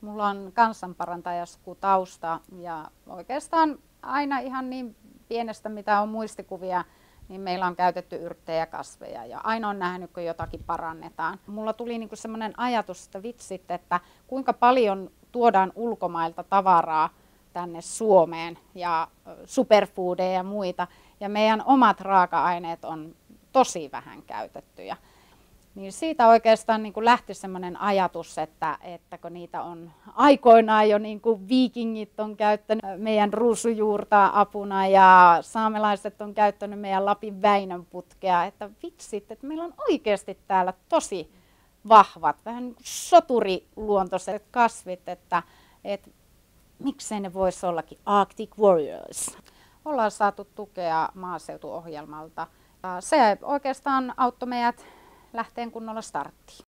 Mulla on kansanparantajasku tausta ja oikeastaan aina ihan niin pienestä mitä on muistikuvia, niin meillä on käytetty yrttejä kasveja ja aina on nähnyt, kun jotakin parannetaan. Mulla tuli niinku semmoinen ajatus, että vitsit, että kuinka paljon tuodaan ulkomailta tavaraa tänne Suomeen ja superfoodeja ja muita. Ja meidän omat raaka-aineet on tosi vähän käytettyjä. Niin siitä oikeastaan niin kuin lähti semmoinen ajatus, että, että kun niitä on aikoinaan jo niin kuin viikingit on käyttänyt meidän ruusujuurta apuna ja saamelaiset on käyttänyt meidän Lapin Väinönputkea, että vitsit, että meillä on oikeasti täällä tosi vahvat, vähän niin soturiluontoiset kasvit, että, että miksei ne voisi ollakin Arctic Warriors. Ollaan saatu tukea maaseutuohjelmalta. Se oikeastaan auttoi meidät lähteen kunnolla starttiin.